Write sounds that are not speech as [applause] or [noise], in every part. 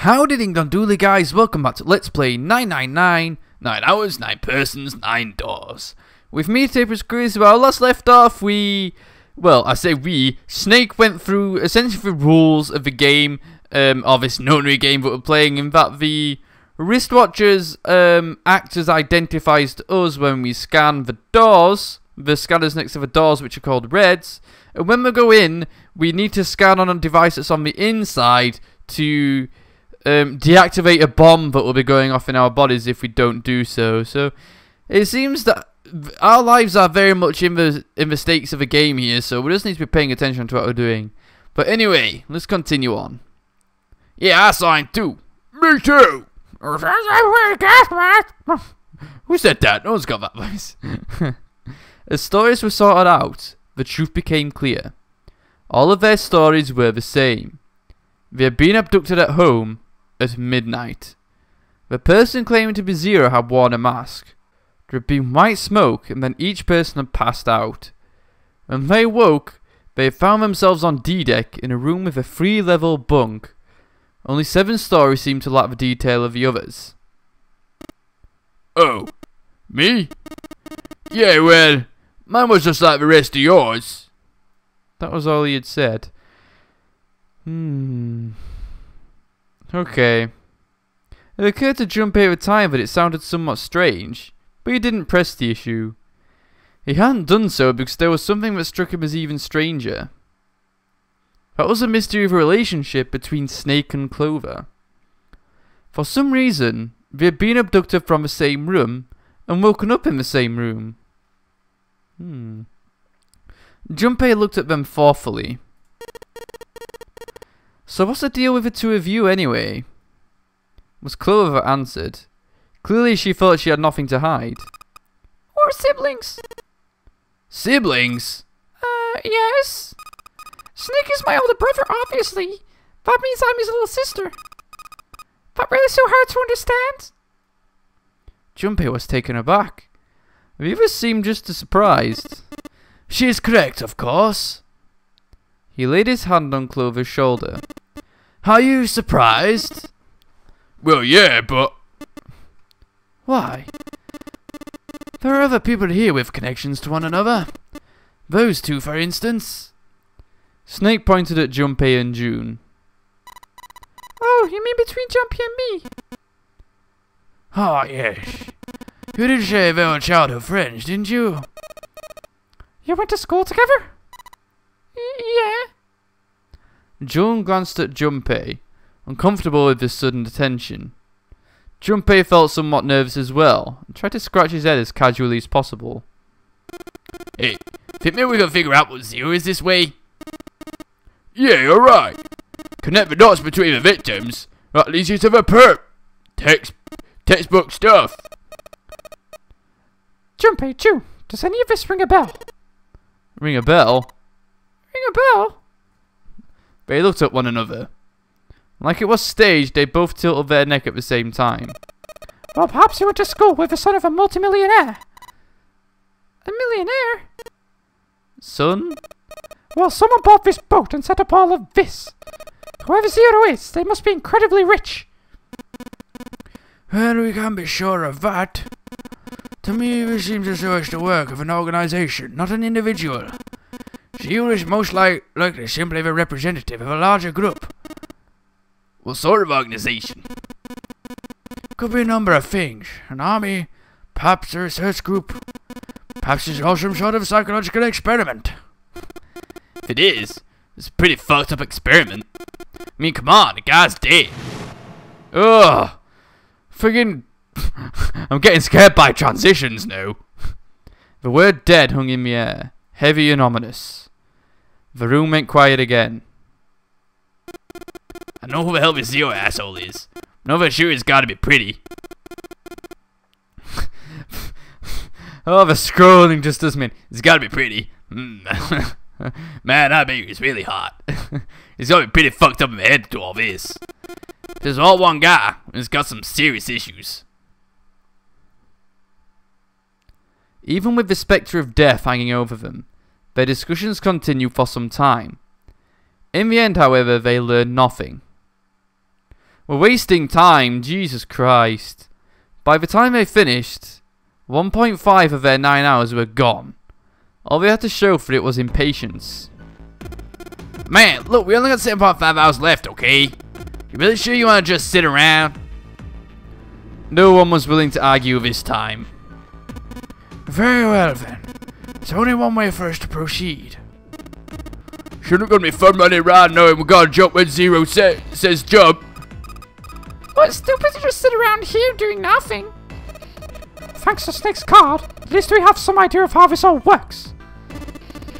Howdy ding dong dooley guys, welcome back to Let's Play 999, 9 hours, 9 persons, 9 doors. With me TapersCrazy, well last left off we, well I say we, Snake went through essentially the rules of the game, um, of this nonary game that we're playing in that the wristwatchers um, act as identifies to us when we scan the doors, the scanners next to the doors which are called reds, and when we go in, we need to scan on a device that's on the inside to um, deactivate a bomb that will be going off in our bodies if we don't do so. So it seems that our lives are very much in the in the stakes of a game here, so we just need to be paying attention to what we're doing. But anyway, let's continue on. Yeah, I signed too. Me too. Who said that? No one's got that voice. [laughs] As stories were sorted out, the truth became clear. All of their stories were the same. They had been abducted at home at midnight. The person claiming to be Zero had worn a mask. There had been white smoke, and then each person had passed out. When they woke, they had found themselves on D deck in a room with a three level bunk. Only seven stories seemed to lack the detail of the others. Oh, me? Yeah, well, mine was just like the rest of yours. That was all he had said. Hmm. Okay. It occurred to Junpei at the time that it sounded somewhat strange, but he didn't press the issue. He hadn't done so because there was something that struck him as even stranger. That was a mystery of a relationship between Snake and Clover. For some reason, they had been abducted from the same room and woken up in the same room. Hmm. Junpei looked at them thoughtfully. So what's the deal with the two of you anyway? Was Clover answered. Clearly she thought she had nothing to hide. Or siblings. Siblings? Uh, yes. Snake is my older brother, obviously. That means I'm his little sister. That really so hard to understand? Junpei was taken aback. Others seemed just as surprised. She is correct, of course. He laid his hand on Clover's shoulder. Are you surprised? Well, yeah, but... Why? There are other people here with connections to one another. Those two, for instance. Snake pointed at Junpei and June. Oh, you mean between Junpei and me? Ah, yes. You did say they were childhood friends, didn't you? You went to school together? Y yeah. June glanced at Jumpy, uncomfortable with this sudden attention. Junpei felt somewhat nervous as well, and tried to scratch his head as casually as possible. Hey, think maybe we can figure out what Zero is this way? Yeah, you're right. Connect the dots between the victims. That leads you to the perp. Text, textbook stuff. Junpei, Chu, does any of this ring a bell? Ring a bell? Ring a bell? They looked at one another. Like it was staged, they both tilted their neck at the same time. Well, perhaps you went to school with the son of a multimillionaire. A millionaire? Son? Well, someone bought this boat and set up all of this. Whoever Zero is, they must be incredibly rich. Well, we can't be sure of that. To me, this seems show us the work of an organization, not an individual. Zero is most like, likely simply the representative of a larger group. What sort of organization? Could be a number of things. An army, perhaps a research group. Perhaps it's all some sort of psychological experiment. If it is, it's a pretty fucked up experiment. I mean, come on, the guy's dead. Ugh. Friggin' [laughs] I'm getting scared by transitions now. The word dead hung in the air, heavy and ominous. The room went quiet again. I know who the hell this Zero asshole is. No, for sure it's gotta be pretty. [laughs] oh, the scrolling just doesn't mean it's gotta be pretty. Mm. [laughs] Man, I bet you he's really hot. [laughs] he's gotta be pretty fucked up in the head to all this. There's all one guy, and he's got some serious issues. Even with the spectre of death hanging over them, their discussions continued for some time. In the end, however, they learned nothing. We're wasting time, Jesus Christ. By the time they finished, 1.5 of their 9 hours were gone. All they had to show for it was impatience. Man, look, we only got 7.5 hours left, okay? You really sure you want to just sit around? No one was willing to argue this time. Very well then. There's only one way for us to proceed. Shouldn't gonna be fun running around knowing we gotta jump when zero sa- says jump. What it's stupid to just sit around here doing nothing. Thanks to Snake's card, at least we have some idea of how this all works.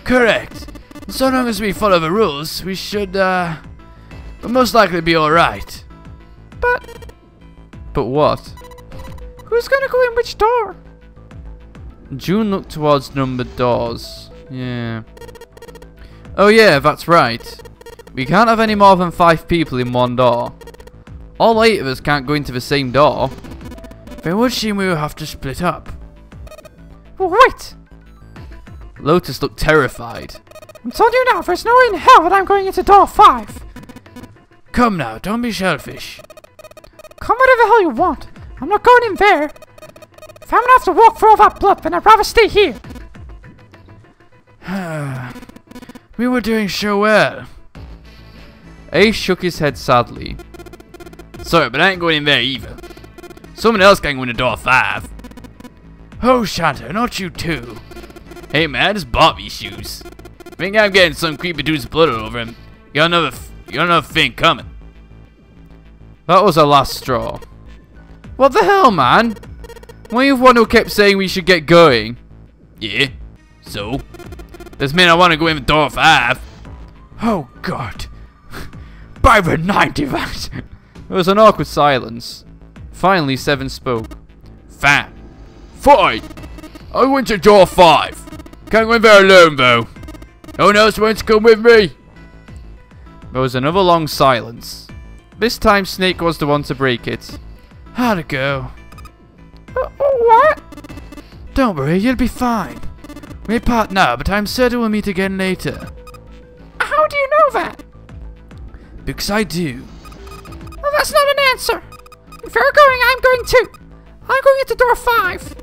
Correct. So long as we follow the rules, we should, uh, we'll most likely be alright. But But what? who's gonna go in which door? June looked towards numbered doors. Yeah. Oh yeah, that's right. We can't have any more than five people in one door. All eight of us can't go into the same door. Then would seem we will have to split up. Wait! Lotus looked terrified. I'm telling you now, there's no way in hell that I'm going into door 5. Come now, don't be selfish. Come whatever the hell you want. I'm not going in there. I'm gonna have to walk through all that blood, then I'd rather stay here. [sighs] we were doing so well. Ace shook his head sadly. Sorry, but I ain't going in there either. Someone else can go into door five. Oh, Santa, not you too. Hey man, I just bought these shoes. Think I'm getting some creepy dude's blood over him. You got another, you got another thing coming. That was our last straw. What the hell, man? Were you the one who kept saying we should get going? Yeah. So, this mean I want to go in door five. Oh, God. [laughs] By the 90 that. There was an awkward silence. Finally, Seven spoke. Fine. Fine. I went to door five. Can't go in there alone though. No one else wants to come with me. There was another long silence. This time, Snake was the one to break it. How'd it go? Don't worry, you'll be fine. We part now, but I'm certain we'll meet again later. How do you know that? Because I do. Well, that's not an answer. If you're going, I'm going too. I'm going into door 5.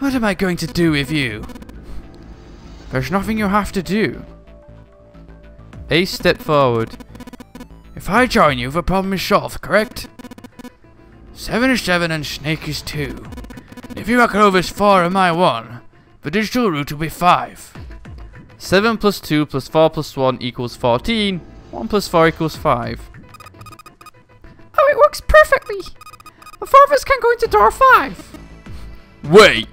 What am I going to do with you? There's nothing you have to do. Ace step forward. If I join you, the problem is solved, correct? Seven is seven and Snake is two. If you over is four and my one, the digital root will be five. 7 plus 2 plus 4 plus 1 equals 14. 1 plus 4 equals 5. Oh, it works perfectly. The four of us can go into door 5. Wait.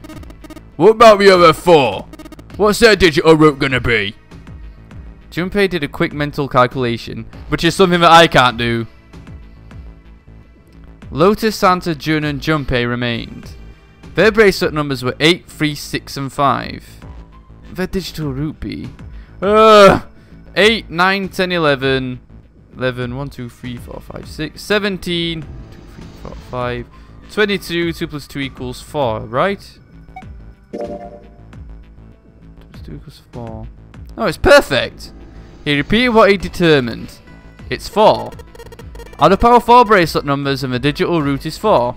What about the other four? What's their digital root gonna be? Junpei did a quick mental calculation, which is something that I can't do. Lotus, Santa, Jun, and Junpei remained. Their bracelet numbers were 8, 3, 6, and 5. Their digital root be. Uh, 8, 9, 10, 11. 11, 1, 2, 3, 4, 5, 6, 17. 2, 3, 4, 5. 22, 2 plus 2 equals 4, right? 2 plus 2 equals 4. Oh, it's perfect! He repeated what he determined. It's 4. Add up our 4 bracelet numbers and the digital root is 4.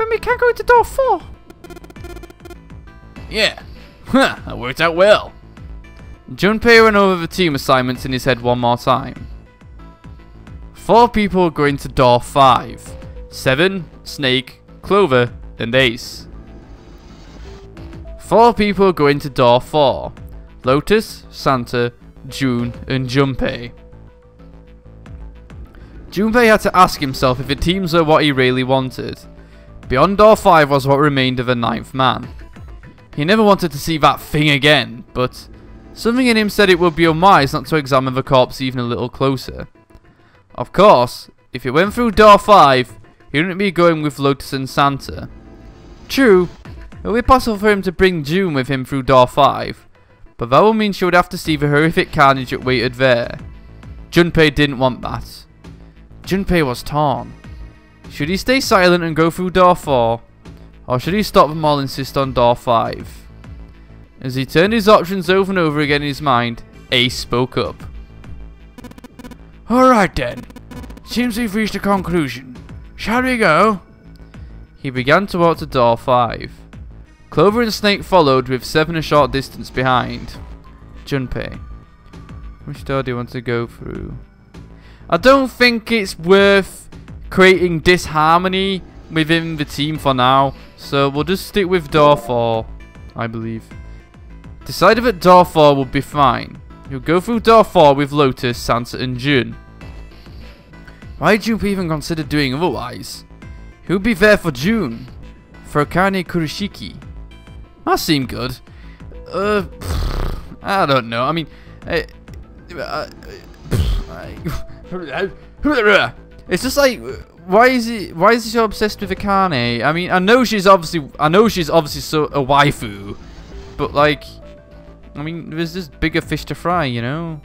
Then we can't go into door 4. Yeah. [laughs] Huh, that worked out well. Junpei ran over the team assignments in his head one more time. Four people go into door 5. Seven, Snake, Clover, and Ace. Four people go into door 4. Lotus, Santa, June, and Junpei. Junpei had to ask himself if the teams were what he really wanted. Beyond door 5 was what remained of the ninth man. He never wanted to see that thing again, but something in him said it would be unwise not to examine the corpse even a little closer. Of course, if he went through door 5, he wouldn't be going with Lotus and Santa. True, it would be possible for him to bring June with him through door 5, but that would mean she would have to see the horrific carnage that waited there. Junpei didn't want that. Junpei was torn. Should he stay silent and go through door 4? Or should he stop them all and insist on door 5? As he turned his options over and over again in his mind, Ace spoke up. Alright then. Seems we've reached a conclusion. Shall we go? He began to walk to door 5. Clover and Snake followed with 7 a short distance behind. Junpei. Which door do you want to go through? I don't think it's worth creating disharmony within the team for now. So we'll just stick with door 4, I believe. Decided that door 4 would be fine. You'll go through door 4 with Lotus, Santa and June. Why did Junpei even consider doing otherwise? Who'll be there for June? For Akane Kurashiki? That seemed good. Uh, I don't know. I mean, I, I, it's just like, why is he? Why is he so obsessed with Akane? I mean, I know she's obviously, I know she's obviously so a waifu, but like, I mean, there's just bigger fish to fry, you know.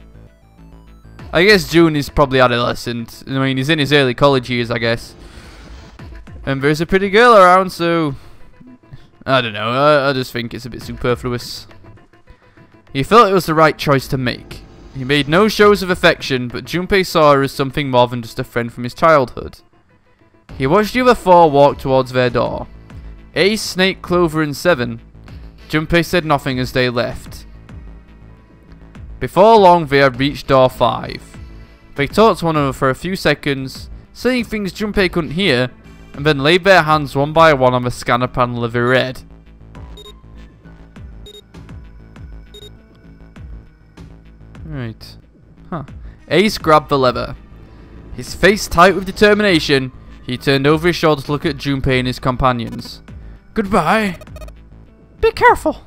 I guess June is probably adolescent. I mean, he's in his early college years, I guess. And there's a pretty girl around, so I don't know. I, I just think it's a bit superfluous. He felt it was the right choice to make. He made no shows of affection, but Junpei saw her as something more than just a friend from his childhood. He watched the other four walk towards their door. Ace, Snake, Clover, and Seven. Junpei said nothing as they left. Before long, they had reached door 5. They talked to one another for a few seconds, saying things Junpei couldn't hear, and then laid their hands one by one on the scanner panel of the red. Right. Huh. Ace grabbed the lever. His face tight with determination, he turned over his shoulder to look at Junpei and his companions. Goodbye. Be careful.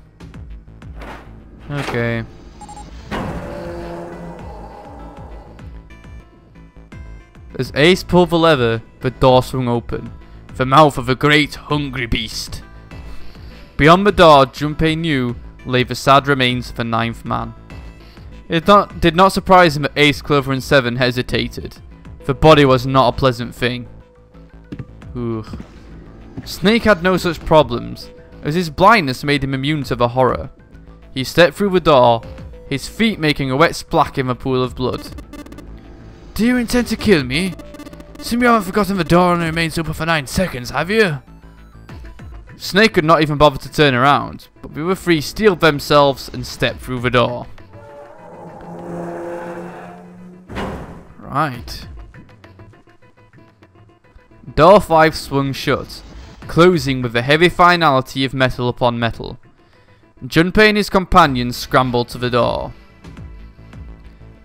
Okay. As Ace pulled the lever, the door swung open. The mouth of a great, hungry beast. Beyond the door, Junpei knew, lay the sad remains of the ninth man. It not, did not surprise him that Ace, Clover, and Seven hesitated. The body was not a pleasant thing. Ugh. Snake had no such problems, as his blindness made him immune to the horror. He stepped through the door, his feet making a wet splack in the pool of blood. Do you intend to kill me? Seem you haven't forgotten the door only remains open for nine seconds, have you? Snake could not even bother to turn around, but the other three steeled themselves and stepped through the door. Right. Door 5 swung shut, closing with the heavy finality of metal upon metal. Junpei and his companions scrambled to the door.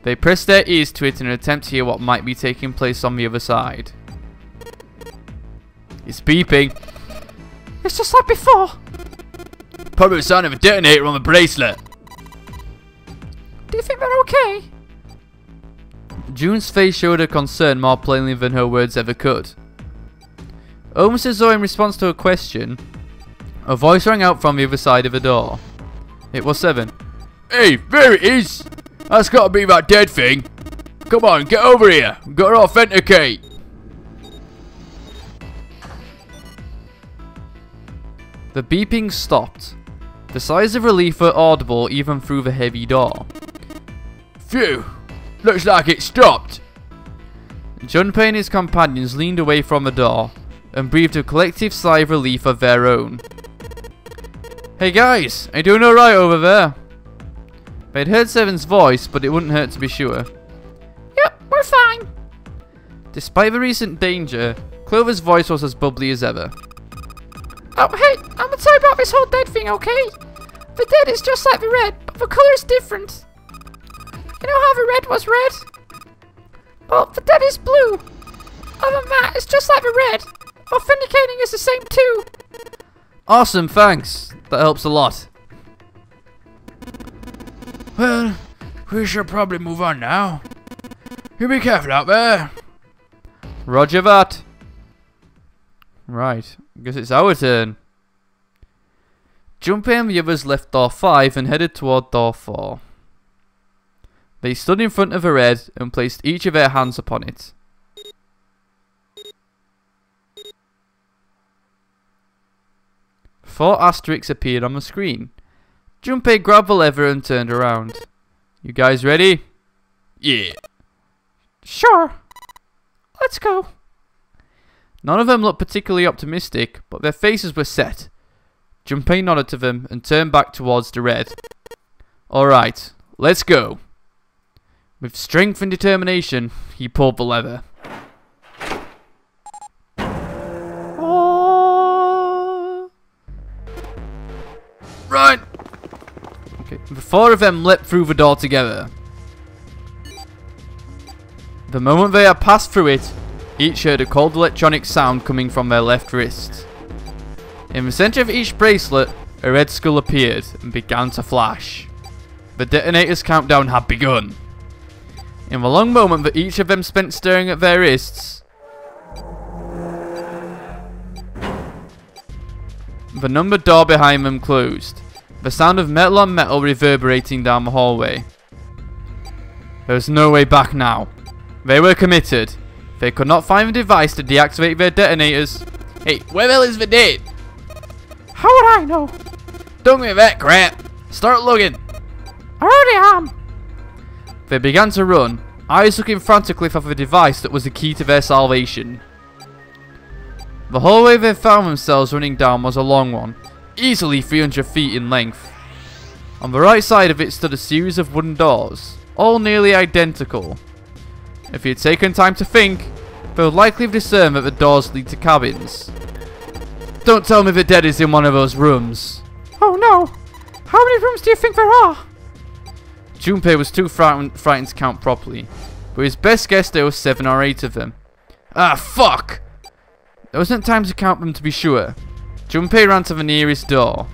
They pressed their ears to it in an attempt to hear what might be taking place on the other side. It's beeping. It's just like before. Probably the sound of a detonator on the bracelet. Do you think they're okay? June's face showed her concern more plainly than her words ever could. Almost as though in response to a question, a voice rang out from the other side of the door. It was Seven. Hey, there it is! That's gotta be that dead thing. Come on, get over here. We've got to authenticate. The beeping stopped. The sighs of relief were audible even through the heavy door. Phew. Looks like it stopped. Junpei and his companions leaned away from the door and breathed a collective sigh of relief of their own. Hey guys, are you doing alright over there? They'd heard Seven's voice, but it wouldn't hurt to be sure. Yep, we're fine. Despite the recent danger, Clover's voice was as bubbly as ever. Oh, hey, I'm gonna tell you about this whole dead thing, okay? The dead is just like the red, but the colour is different. You know how the red was red? Well, the dead is blue. Other than that, it's just like the red. Authenticating is the same too. Awesome, thanks. That helps a lot. Well, we should probably move on now. You be careful out there. Roger that. Right, guess it's our turn. Junpei and the others left door 5 and headed toward door 4. They stood in front of the red and placed each of their hands upon it. Four asterisks appeared on the screen. Junpei grabbed the lever and turned around. You guys ready? Yeah. Sure. Let's let's go. None of them looked particularly optimistic, but their faces were set. Junpei nodded to them and turned back towards the red. Alright, let's go. With strength and determination, he pulled the lever. Oh. Right. Okay, the four of them leapt through the door together. The moment they had passed through it, each heard a cold electronic sound coming from their left wrist. In the center of each bracelet, a red skull appeared and began to flash. The detonator's countdown had begun. In the long moment that each of them spent staring at their wrists, the numbered door behind them closed, the sound of metal on metal reverberating down the hallway. There was no way back now. They were committed. They could not find the device to deactivate their detonators. Hey, where the hell is the date? How would I know? Don't give me that crap. Start looking. I already am. They began to run, eyes looking frantically for the device that was the key to their salvation. The hallway they found themselves running down was a long one, easily 300 feet in length. On the right side of it stood a series of wooden doors, all nearly identical. If he had taken time to think, they would likely have discerned that the doors lead to cabins. Don't tell me the dead is in one of those rooms. Oh no. How many rooms do you think there are? Junpei was too frightened, frightened to count properly, but his best guess there were seven or eight of them. Ah, fuck! There wasn't time to count them to be sure. Junpei ran to the nearest door.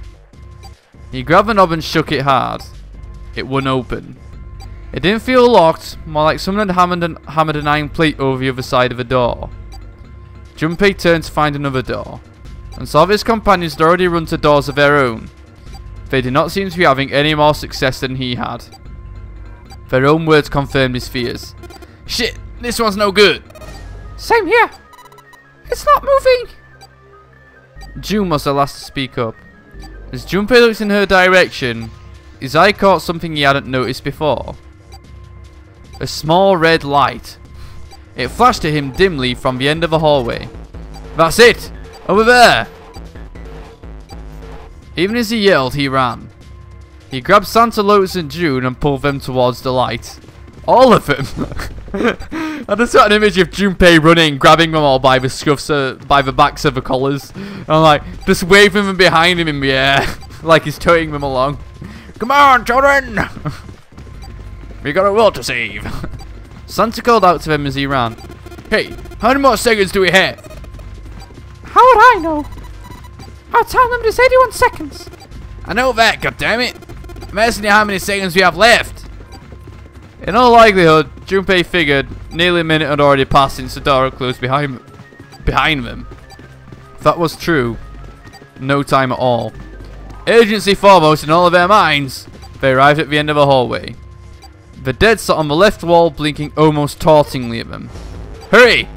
He grabbed the knob and shook it hard. It wouldn't open. It didn't feel locked, more like someone had hammered an, hammered an iron plate over the other side of the door. Junpei turned to find another door, and saw that his companions had already run to doors of their own. They did not seem to be having any more success than he had. Their own words confirmed his fears. Shit, this one's no good. Same here. It's not moving. June was the last to speak up. As Junpei looked in her direction, his eye caught something he hadn't noticed before. A small red light. It flashed to him dimly from the end of the hallway. That's it! Over there! Even as he yelled, he ran. He grabbed Santa Lotus and June and pulled them towards the light. All of them! I just got an image of Junpei running, grabbing them all by the scuffs, uh, by the backs of the collars. And like, just waving them behind him in the air. [laughs] like he's towing them along. Come on, children! [laughs] we got a world to save. [laughs] Santa called out to them as he ran. Hey, how many more seconds do we have? How would I know? Our time limit is 81 seconds. I know that, goddammit. I'm asking you how many seconds we have left. In all likelihood, Junpei figured nearly a minute had already passed since the closed behind, behind them. If that was true, no time at all. Urgency foremost in all of their minds, they arrived at the end of a hallway. The dead sat on the left wall blinking almost tauntingly at them. Hurry!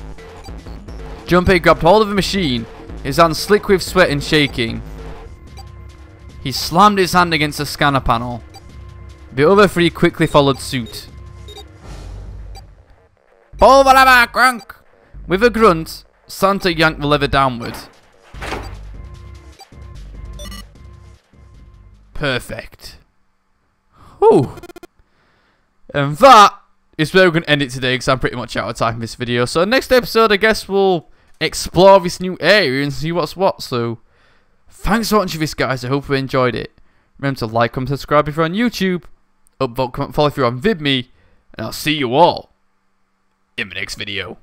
Junpei grabbed hold of the machine, his hands slick with sweat and shaking. He slammed his hand against the scanner panel. The other three quickly followed suit. Pull the lever, Grunk! With a grunt, Santa yanked the lever downward. Perfect. Whew. And that is where we're going to end it today because I'm pretty much out of time for this video. So next episode, I guess we'll explore this new area and see what's what. So thanks for watching this, guys. I hope you enjoyed it. Remember to like, comment, subscribe if you're on YouTube. Upvote, comment, follow if you're on VidMe. And I'll see you all in the next video.